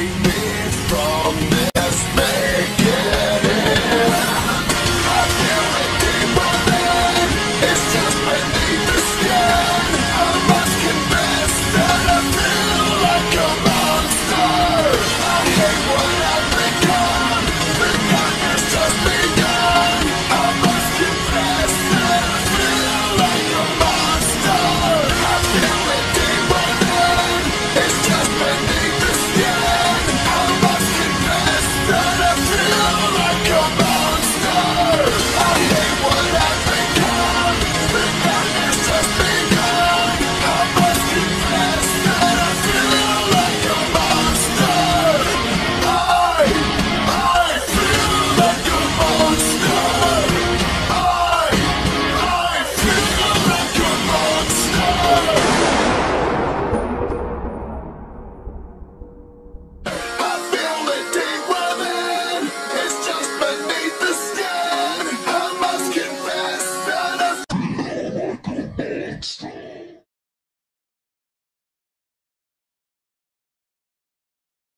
Hey.